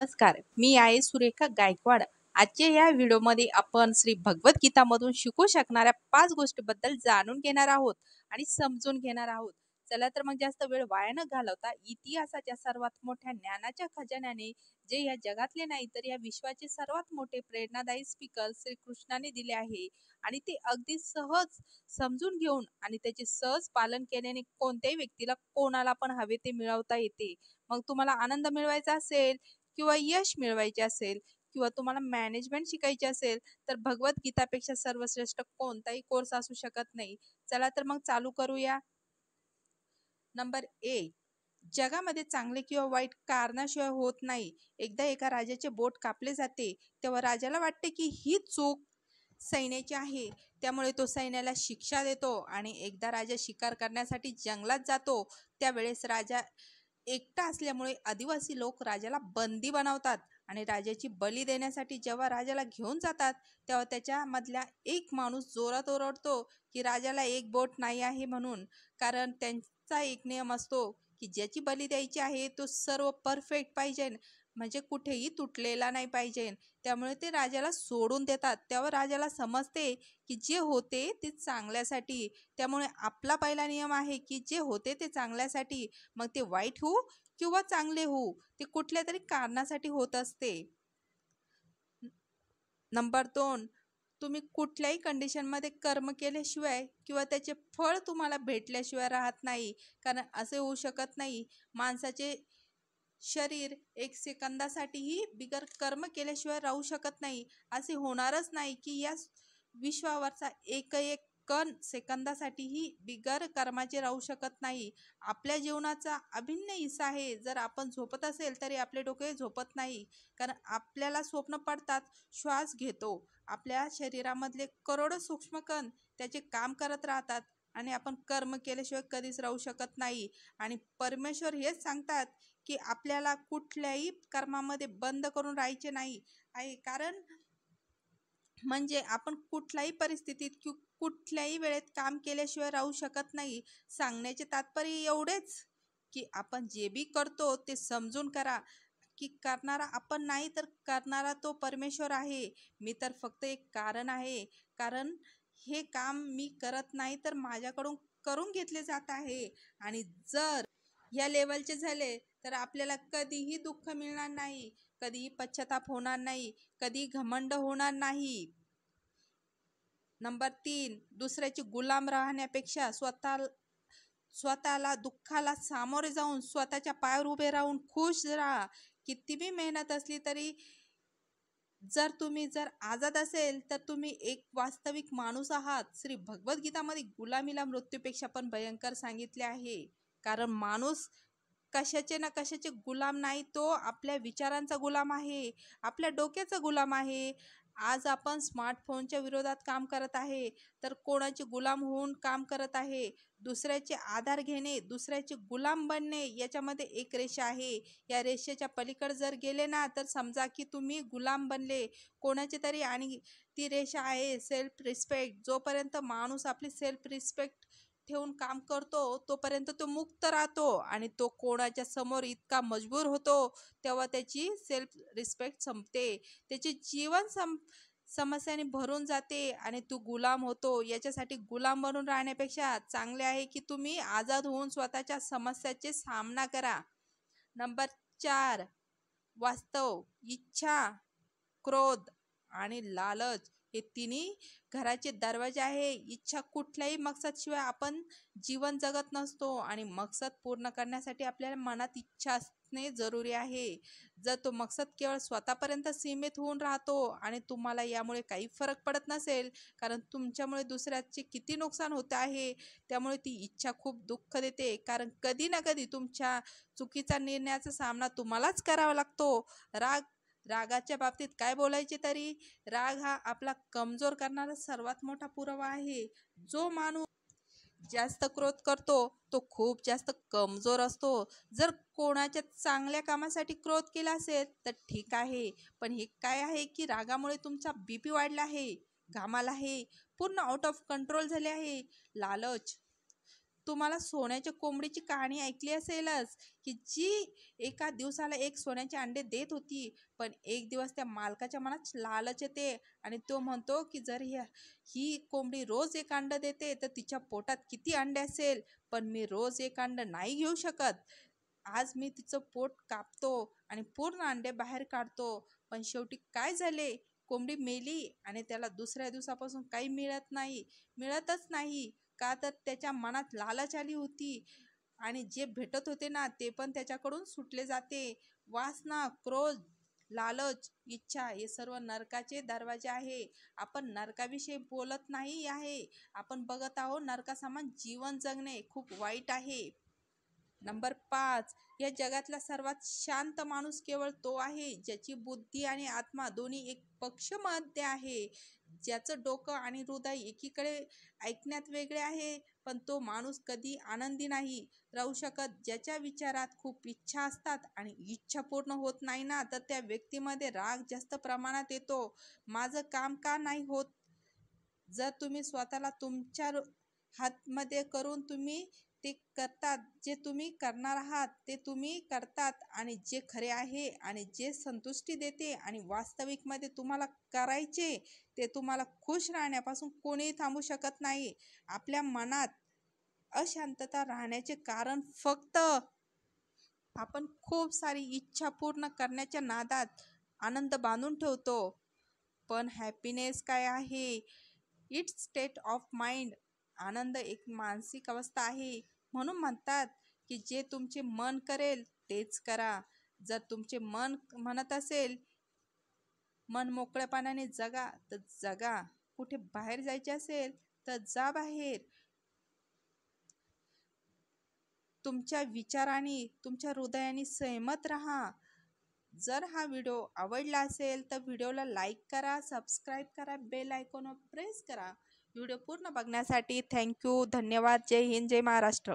नमस्कार मी आहे सुरेखा गायकवाड. आजच्या या व्हिडिओमध्ये आपण श्री भगवद्गीतामधून शिकू शकणाऱ्या पाच गोष्टीबद्दल जाणून घेणार आहोत आणि समजून घेणार आहोत. चला तर मग जास्त वेळ वाया न घालवता इतिहासाच्या सर्वात मोठ्या ज्ञानाच्या खजान्याने जे या जगातले नाही तर या विश्वाचे सर्वात मोठे प्रेरणादायी स्पीकर श्री कृष्णाने दिले आहे. आणि ते अगदी सहज समजून घेऊन आणि त्याचे सहज पालन केल्याने कोणत्याही व्यक्तीला कोणाला पण हवे ते मिळवता येते. मग तुम्हाला आनंद मिळवायचा असेल किंवा यश मिळवायचे असेल किंवा तुम्हाला मॅनेजमेंट शिकायचे असेल तर भगवद्गीतापेक्षा सर्वश्रेष्ठ कोणताही कोर्स असू शकत नाही. चला तर मग चालू करूया. नंबर ए जगामध्ये चांगले किंवा वाईट कारणाशिवाय होत नाही. एकदा एका राजाचे बोट कापले जाते तेव्हा राजाला वाटते की ही चूक सैन्याची आहे. त्यामुळे तो सैन्याला शिक्षा देतो आणि एकदा राजा शिकार करण्यासाठी जंगलात जातो त्यावेळेस राजा एकटा असल्यामुळे आदिवासी लोक राजाला बंदी बनवतात आणि राजाची बली देण्यासाठी जेव्हा राजाला घेऊन जातात तेव्हा त्याच्यामधल्या एक माणूस जोरात ओरडतो की राजाला एक बोट नाही आहे म्हणून. कारण त्यांचा एक नियम असतो की ज्याची बली द्यायची आहे तो सर्व परफेक्ट पाहिजे. म्हणजे कुठेही तुटलेला नाही पाहिजे. त्यामुळे ते राजाला सोडून देतात. तेव्हा राजाला समजते की जे होते ते चांगल्यासाठी. त्यामुळे आपला पहिला नियम आहे की जे होते ते चांगल्यासाठी. मग ते वाईट होऊ किंवा चांगले होऊ ते कुठल्या तरी कारणासाठी होत असते. नंबर दोन तुम्ही कुठल्याही कंडिशनमध्ये कर्म केल्याशिवाय किंवा त्याचे फळ तुम्हाला भेटल्याशिवाय राहत नाही. कारण असे होऊ शकत नाही. माणसाचे शरीर एक सेकंदासाठीही बिगर कर्म केल्याशिवाय राहू शकत नाही. असे होणारच नाही की या विश्वावरचा एक एक कण सेकंदासाठीही बिगर कर्माचे राहू शकत नाही. आपल्या जीवनाचा अभिन्न हिस्सा आहे. जर आपण झोपत असेल तरी आपले डोके झोपत नाही. कारण आपल्याला स्वप्न पडतात श्वास घेतो. आपल्या शरीरामधले करोडो सूक्ष्मकण त्याचे काम करत राहतात आणि आपण कर्म केल्याशिवाय कधीच राहू शकत नाही. आणि परमेश्वर हेच सांगतात की आपल्याला कुठल्याही कर्मामध्ये बंद करून राहायचे नाही. आहे. कारण म्हणजे आपण कुठल्याही परिस्थितीत कि कुठल्याही वेळेत काम केल्याशिवाय राहू शकत नाही. सांगण्याचे तात्पर्य एवढेच की आपण जे बी करतो ते समजून करा की करणारा आपण नाही तर करणारा तो परमेश्वर आहे. मी तर फक्त एक कारण आहे. कारण हे काम मी करत नाही तर माझ्याकडून करून घेतले जात आहे. आणि जर या लेवलचे झाले तर आपल्याला कधीही दुःख मिळणार नाही कधीही पश्चाताप होणार नाही कधी घमंड होणार नाही. नंबर तीन दुसऱ्याची गुलाम राहण्यापेक्षा स्वतः स्वतःला दुःखाला सामोरे जाऊन स्वतःच्या पायावर उभे राहून खुश राहा. किती बी मेहनत असली तरी जर तुम्ही जर आझाद असेल तर तुम्ही एक वास्तविक माणूस आहात. श्री भगवद्गीतामध्ये गुलामीला मृत्यूपेक्षा पण भयंकर सांगितले आहे. कारण माणूस कशाचे ना कशाचे गुलाम नाही तो आपल्या विचारांचा गुलाम आहे आपल्या डोक्याचा गुलाम आहे. आज आपण स्मार्टफोनच्या विरोधात काम करत आहे तर कोणाचे गुलाम होऊन काम करत आहे? दुसऱ्याचे आधार घेणे दुसऱ्याचे गुलाम बनणे याच्यामध्ये एक रेषा आहे. या रेषेच्या पलीकडे जर गेले ना तर समजा की तुम्ही गुलाम बनले. कोणाचे तरी आणि ती रेषा आहे सेल्फ रिस्पेक्ट जोपर्यंत माणूस आपली सेल्फ रिस्पेक्ट ठेवून काम करतो तोपर्यंत तो मुक्त राहतो आणि तो कोणाच्या समोर इतका मजबूर होतो तेव्हा त्याची सेल्फ रिस्पेक्ट संपते. त्याचे जीवन सम समस्याने भरून जाते आणि तू गुलाम होतो. याच्यासाठी गुलाम बनून राहण्यापेक्षा चांगले आहे की तुम्ही आझाद होऊन स्वतःच्या समस्याचे सामना करा. नंबर चार वास्तव इच्छा क्रोध आणि लालच. हे तिन्ही घराचे दरवाजे आहे. इच्छा कुठल्याही मकसदशिवाय आपण जीवन जगत नसतो आणि मकसद पूर्ण करण्यासाठी आपल्याला मनात इच्छा असणे जरुरी आहे. जर तो मकसद केवळ स्वतःपर्यंत सीमित होऊन राहतो आणि तुम्हाला यामुळे काही फरक पडत नसेल कारण तुमच्यामुळे दुसऱ्याचे किती नुकसान होते आहे त्यामुळे ती इच्छा खूप दुःख देते. कारण कधी ना कधी तुमच्या चुकीचा निर्णयाचा सामना तुम्हालाच करावा लागतो. राग रागाच्या बाबतीत काय बोलायचे तरी? राग हा आपला कमजोर करणारा सर्वात मोठा पुरावा आहे. जो माणूस जास्त क्रोध करतो तो खूप जास्त कमजोर असतो. जर कोणाच्या चांगल्या कामासाठी क्रोध केला असेल तर ठीक आहे. पण हे काय आहे की रागामुळे तुमचा बीपी वाढला आहे घामाला आहे पूर्ण आउट ऑफ कंट्रोल झाले आहे. लालच. तुम्हाला सोन्याच्या कोंबडीची कहाणी ऐकली असेलच की जी एका दिवसाला एक सोन्याचे अंडे देत होती पण एक दिवस त्या मालकाच्या मनात लालच येते आणि तो म्हणतो की जर ह्या ही कोंबडी रोज एक अंड देते तर तिच्या पोटात किती अंडे असेल? पण मी रोज एक अंड नाही घेऊ शकत. आज मी तिचं पोट कापतो आणि पूर्ण अंडे बाहेर काढतो पण शेवटी काय झाले? कोंबडी मेली आणि त्याला दुसऱ्या दिवसापासून काही मिळत नाही मिळतच नाही. का? तर त्याच्या मनात लालच आली होती. आणि जे भेटत होते ना ते पण त्याच्याकडून सुटले जाते. वासना क्रोध लालच इच्छा हे सर्व नरकाचे दरवाजे आहे. आपण नरकाविषयी बोलत नाही आहे. आपण बघत आहोत नरकासमान जीवन जगणे खूप वाईट आहे. नंबर पाच या जगातला सर्वात शांत माणूस केवळ तो आहे ज्याची बुद्धी आणि आत्मा दोन्ही एक पक्षमध्ये आहे. ज्याचं डोकं आणि हृदय एकीकडे ऐकण्यात वेगळे आहे पण तो माणूस कधी आनंदी नाही राहू शकत. ज्याच्या विचारात खूप इच्छा असतात आणि इच्छा पूर्ण होत नाही ना तर त्या व्यक्तीमध्ये राग जास्त प्रमाणात येतो. माझं काम का नाही होत? जर तुम्ही स्वतःला तुमच्या हातमध्ये करून तुम्ही ते करतात जे तुम्ही करणार आहात ते तुम्ही करतात आणि जे खरे आहे आणि जे संतुष्टी देते आणि वास्तविकमध्ये तुम्हाला करायचे ते तुम्हाला खुश राहण्यापासून कोणीही थांबू शकत नाही. आपल्या मनात अशांतता राहण्याचे कारण फक्त आपण खूप सारी इच्छा पूर्ण करण्याच्या नादात आनंद बांधून ठेवतो. पण हॅपीनेस काय आहे? इट्स स्टेट ऑफ माइंड आनंद एक मानसिक अवस्था आहे. म्हणून म्हणतात की जे तुमचे मन करेल तेच करा. जर तुमचे मन म्हणत असेल मन मोकळेपणाने जगा तर जगा. कुठे बाहेर जायचे असेल तर जा बाहेर. तुमच्या विचाराने तुमच्या हृदयाने सहमत राहा. जर हा व्हिडिओ आवडला असेल तर व्हिडिओला लाईक करा सबस्क्राईब करा बेल आयकॉनवर प्रेस करा. व्हिडिओ पूर्ण बघण्यासाठी थँक्यू धन्यवाद. जय हिंद जय महाराष्ट्र.